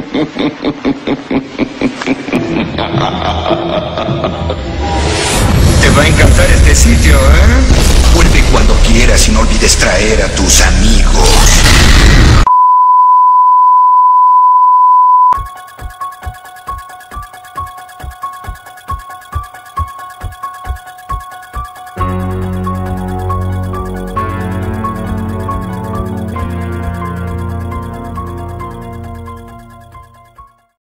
Te va a encantar este sitio, ¿eh? Vuelve cuando quieras y no olvides traer a tus amigos.